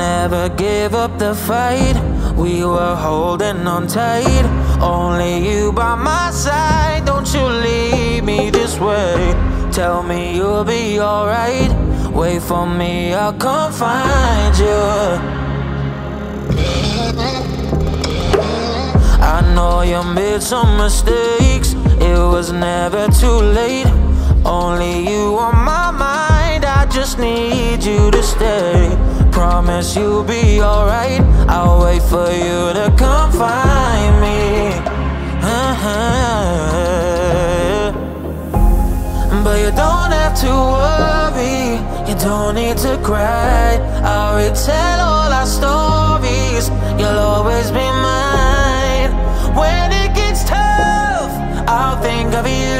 never give up the fight. We were holding on tight. Only you by my side. Don't you leave me this way. Tell me you'll be alright. Wait for me, I'll come find you. I know you made some mistakes. It was never too late. Only you on my mind. I just need you to stay. Promise you'll be alright. I'll wait for you to come find me. Uh-huh. But you don't have to worry. You don't need to cry. I'll retell all our stories. You'll always be mine. When it gets tough, I'll think of you.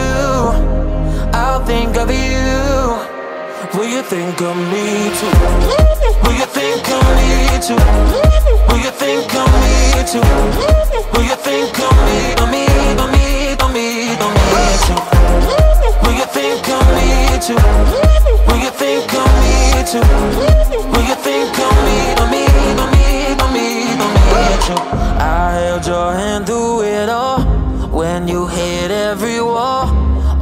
I'll think of you. Will you think of me too? Will you think of me too? Will you think of me too? Will you think of me, of me, of me, of me, of me too? Will you think of me too? Will you think of me too? Will you think of me, of me, of me, of me, of me too? I held your hand through it all when you hit every wall.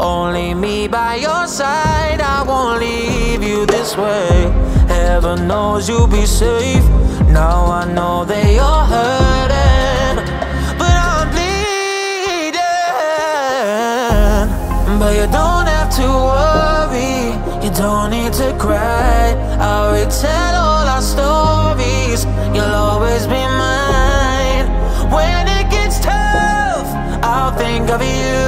Only me by your side, I won't leave you this way. Heaven knows you'll be safe. Now I know they are hurting, but I'm bleeding. But you don't have to worry, you don't need to cry. I'll retell all our stories, you'll always be mine. When it gets tough, I'll think of you.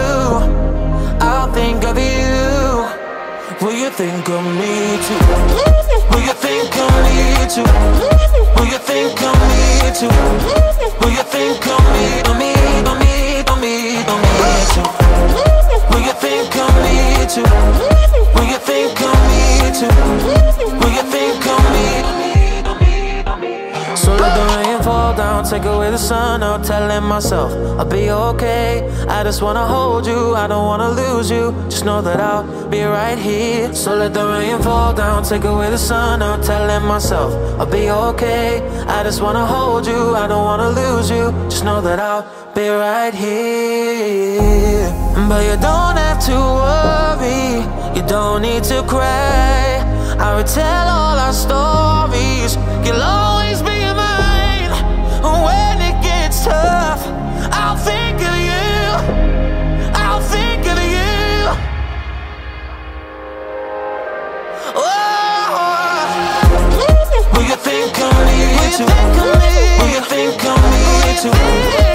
I'll think of you. Will you think of me too? Take away the sun. I'm telling myself I'll be okay. I just wanna hold you, I don't wanna lose you. Just know that I'll be right here. So let the rain fall down, take away the sun. I'm telling myself I'll be okay. I just wanna hold you, I don't wanna lose you. Just know that I'll be right here. But you don't have to worry, you don't need to cry. I will tell all our stories, you think of me? too? Do you think of me too?